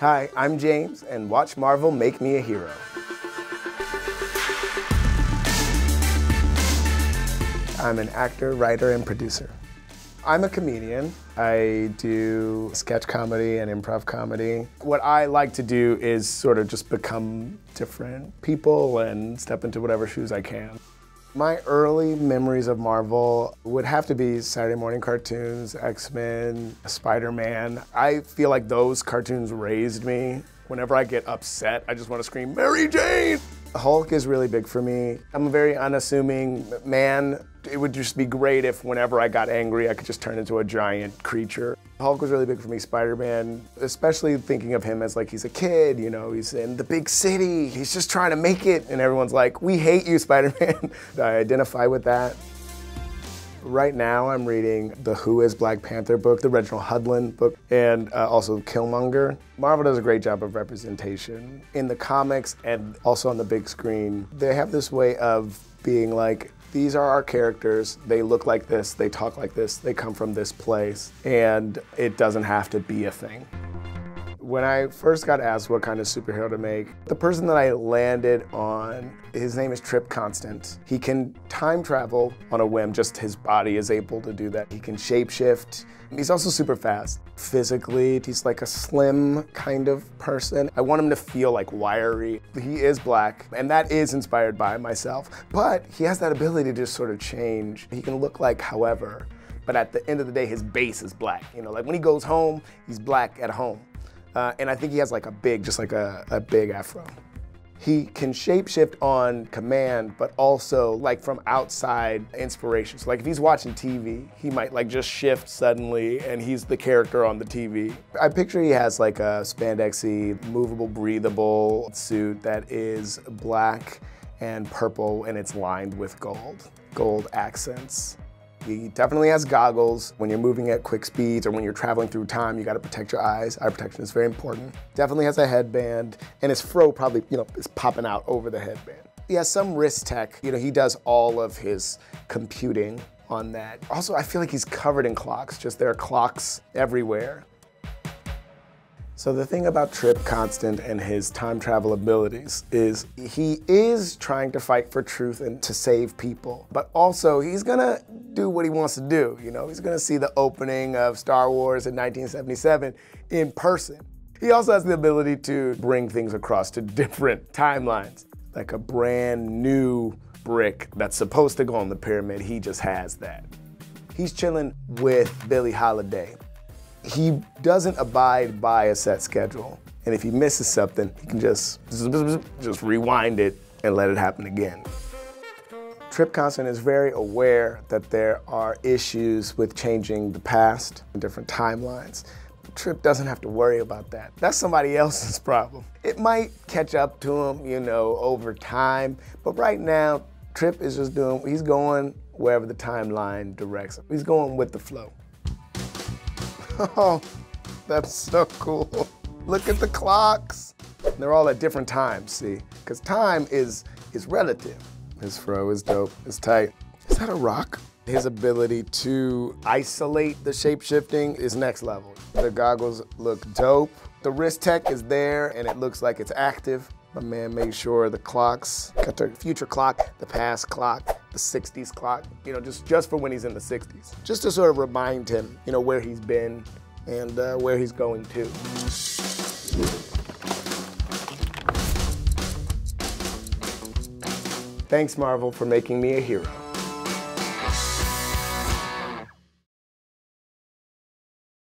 Hi, I'm James, and watch Marvel make me a hero. I'm an actor, writer, and producer. I'm a comedian. I do sketch comedy and improv comedy. What I like to do is sort of just become different people and step into whatever shoes I can. My early memories of Marvel would have to be Saturday morning cartoons, X-Men, Spider-Man. I feel like those cartoons raised me. Whenever I get upset, I just want to scream, Mary Jane! Hulk is really big for me. I'm a very unassuming man. It would just be great if whenever I got angry, I could just turn into a giant creature. Hulk was really big for me, Spider-Man, especially thinking of him as like he's a kid, you know, he's in the big city, he's just trying to make it, and everyone's like, we hate you, Spider-Man. I identify with that. Right now, I'm reading the Who is Black Panther book, the Reginald Hudlin book, and uh, also Killmonger. Marvel does a great job of representation in the comics and also on the big screen. They have this way of being like, these are our characters, they look like this, they talk like this, they come from this place, and it doesn't have to be a thing. When I first got asked what kind of superhero to make, the person that I landed on, his name is Trip Constant. He can time travel on a whim, just his body is able to do that. He can shapeshift. He's also super fast. Physically, he's like a slim kind of person. I want him to feel like wiry. He is black, and that is inspired by myself, but he has that ability to just sort of change. He can look like however, but at the end of the day, his base is black. You know, like when he goes home, he's black at home. Uh, and I think he has like a big, just like a, a big afro. He can shapeshift on command, but also like from outside inspiration. So like if he's watching TV, he might like just shift suddenly and he's the character on the TV. I picture he has like a spandexy, movable, breathable suit that is black and purple and it's lined with gold, gold accents. He definitely has goggles. When you're moving at quick speeds or when you're traveling through time, you gotta protect your eyes. Eye protection is very important. Definitely has a headband, and his fro probably, you know, is popping out over the headband. He has some wrist tech. You know, he does all of his computing on that. Also, I feel like he's covered in clocks, just there are clocks everywhere. So the thing about Trip Constant and his time travel abilities is he is trying to fight for truth and to save people, but also he's gonna do what he wants to do. You know, he's gonna see the opening of Star Wars in 1977 in person. He also has the ability to bring things across to different timelines, like a brand new brick that's supposed to go on the pyramid. He just has that. He's chilling with Billie Holiday, he doesn't abide by a set schedule. And if he misses something, he can just, just rewind it and let it happen again. Trip Constant is very aware that there are issues with changing the past and different timelines. Trip doesn't have to worry about that. That's somebody else's problem. It might catch up to him, you know, over time, but right now, Trip is just doing, he's going wherever the timeline directs him. He's going with the flow. Oh, that's so cool. Look at the clocks. They're all at different times, see? Because time is, is relative. His fro is dope, it's tight. Is that a rock? His ability to isolate the shape-shifting is next level. The goggles look dope. The wrist tech is there and it looks like it's active. My man made sure the clocks, got the future clock, the past clock, the 60s clock, you know, just, just for when he's in the 60s. Just to sort of remind him, you know, where he's been and uh, where he's going to. Thanks, Marvel, for making me a hero.